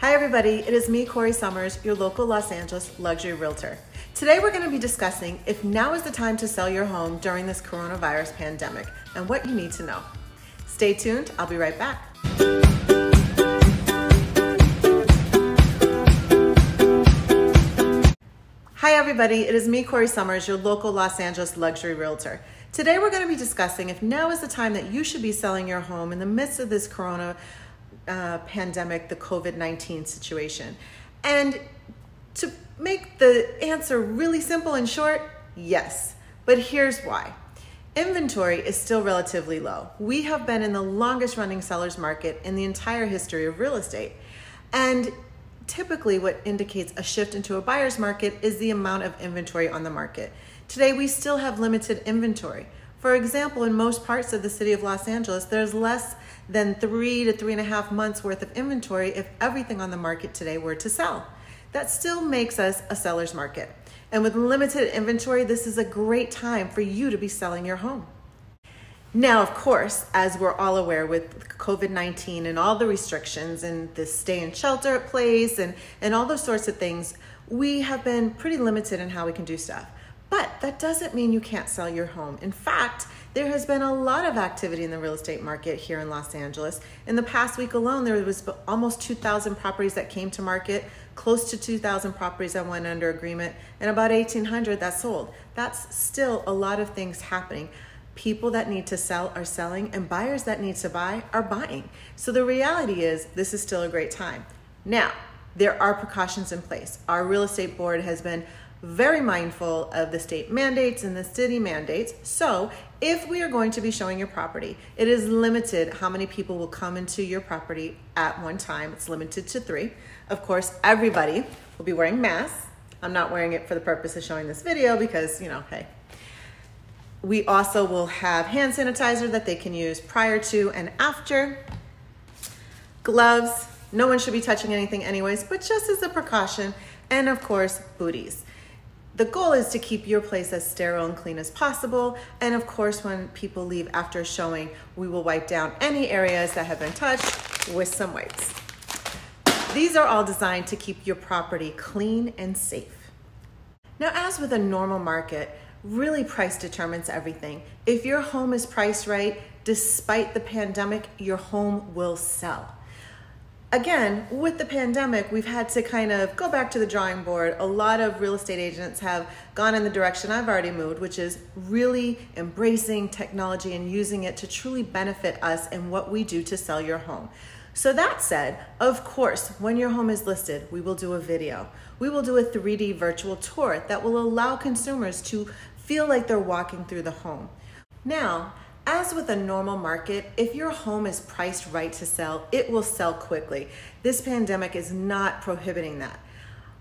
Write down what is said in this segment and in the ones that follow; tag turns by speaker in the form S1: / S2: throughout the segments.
S1: Hi, everybody. It is me, Corrie Sommers, your local Los Angeles luxury realtor. Today, we're going to be discussing if now is the time to sell your home during this coronavirus pandemic and what you need to know. Stay tuned. I'll be right back. Hi, everybody. It is me, Corrie Sommers, your local Los Angeles luxury realtor. Today, we're going to be discussing if now is the time that you should be selling your home in the midst of this corona uh, pandemic, the COVID 19 situation. And to make the answer really simple and short, yes. But here's why. Inventory is still relatively low. We have been in the longest running seller's market in the entire history of real estate. And typically, what indicates a shift into a buyer's market is the amount of inventory on the market. Today, we still have limited inventory. For example, in most parts of the city of Los Angeles, there's less than three to three and a half months worth of inventory if everything on the market today were to sell. That still makes us a seller's market. And with limited inventory, this is a great time for you to be selling your home. Now, of course, as we're all aware with COVID 19 and all the restrictions and the stay in shelter place and, and all those sorts of things, we have been pretty limited in how we can do stuff. But that doesn't mean you can't sell your home. In fact, there has been a lot of activity in the real estate market here in Los Angeles. In the past week alone, there was almost 2,000 properties that came to market, close to 2,000 properties that went under agreement, and about 1,800 that sold. That's still a lot of things happening. People that need to sell are selling, and buyers that need to buy are buying. So the reality is, this is still a great time. Now, there are precautions in place. Our real estate board has been very mindful of the state mandates and the city mandates. So, if we are going to be showing your property, it is limited how many people will come into your property at one time. It's limited to three. Of course, everybody will be wearing masks. I'm not wearing it for the purpose of showing this video because, you know, hey. We also will have hand sanitizer that they can use prior to and after. Gloves. No one should be touching anything, anyways, but just as a precaution. And of course, booties the goal is to keep your place as sterile and clean as possible. And of course, when people leave after showing, we will wipe down any areas that have been touched with some wipes. These are all designed to keep your property clean and safe. Now, as with a normal market, really price determines everything. If your home is priced right, despite the pandemic, your home will sell again, with the pandemic, we've had to kind of go back to the drawing board. A lot of real estate agents have gone in the direction I've already moved, which is really embracing technology and using it to truly benefit us in what we do to sell your home. So, that said, of course, when your home is listed, we will do a video. We will do a 3D virtual tour that will allow consumers to feel like they're walking through the home. Now, as with a normal market, if your home is priced right to sell, it will sell quickly. This pandemic is not prohibiting that.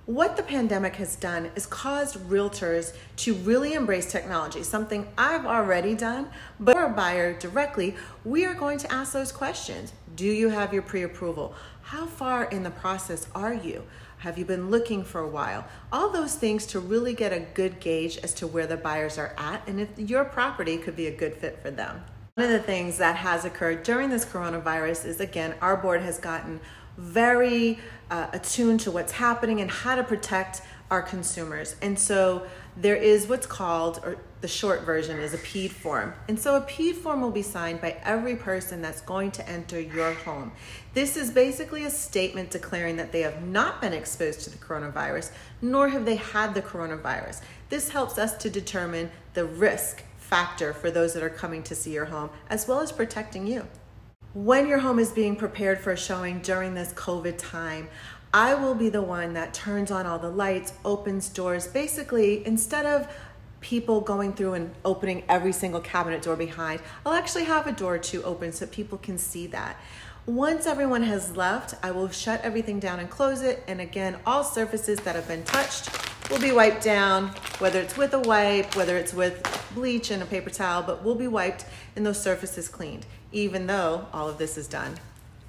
S1: What the pandemic has done is caused realtors to really embrace technology, something I've already done, but for a buyer directly, we are going to ask those questions. Do you have your pre approval? How far in the process are you? Have you been looking for a while? All those things to really get a good gauge as to where the buyers are at and if your property could be a good fit for them. One of the things that has occurred during this coronavirus is again, our board has gotten very uh, attuned to what's happening and how to protect our consumers. And so there is what's called, or the short version is a PED form. And so a PED form will be signed by every person that's going to enter your home. This is basically a statement declaring that they have not been exposed to the coronavirus, nor have they had the coronavirus. This helps us to determine the risk factor for those that are coming to see your home, as well as protecting you. When your home is being prepared for a showing during this COVID time, I will be the one that turns on all the lights, opens doors. Basically, instead of people going through and opening every single cabinet door behind, I'll actually have a door or two open so people can see that. Once everyone has left, I will shut everything down and close it. And again, all surfaces that have been touched will be wiped down, whether it's with a wipe, whether it's with bleach and a paper towel, but will be wiped and those surfaces cleaned, even though all of this is done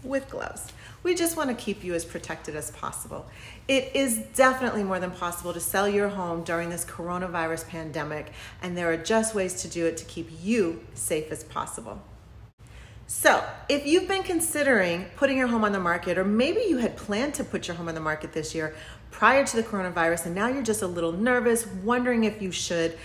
S1: with gloves. We just want to keep you as protected as possible. It is definitely more than possible to sell your home during this coronavirus pandemic, and there are just ways to do it to keep you safe as possible. So, if you've been considering putting your home on the market, or maybe you had planned to put your home on the market this year prior to the coronavirus, and now you're just a little nervous, wondering if you should,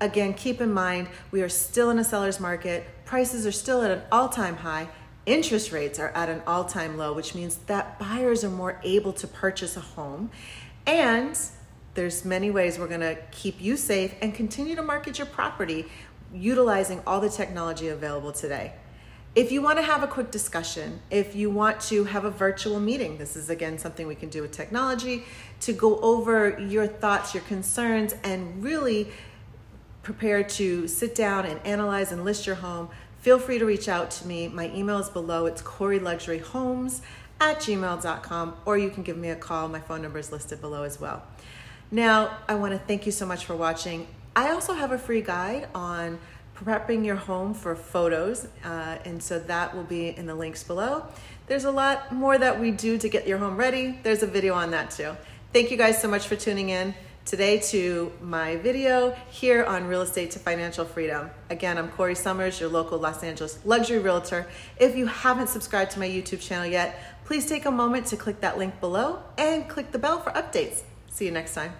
S1: again, keep in mind we are still in a seller's market, prices are still at an all time high, interest rates are at an all time low, which means that buyers are more able to purchase a home. And there's many ways we're going to keep you safe and continue to market your property utilizing all the technology available today. If you want to have a quick discussion, if you want to have a virtual meeting, this is again something we can do with technology to go over your thoughts, your concerns, and really prepare to sit down and analyze and list your home, feel free to reach out to me. My email is below. It's CorrieLuxuryHomes at gmail.com, or you can give me a call. My phone number is listed below as well. Now, I want to thank you so much for watching. I also have a free guide on prepping your home for photos, uh, and so that will be in the links below. There's a lot more that we do to get your home ready. There's a video on that too. Thank you guys so much for tuning in today to my video here on Real Estate to Financial Freedom. Again, I'm Corrie Sommers, your local Los Angeles luxury realtor. If you haven't subscribed to my YouTube channel yet, please take a moment to click that link below and click the bell for updates. See you next time.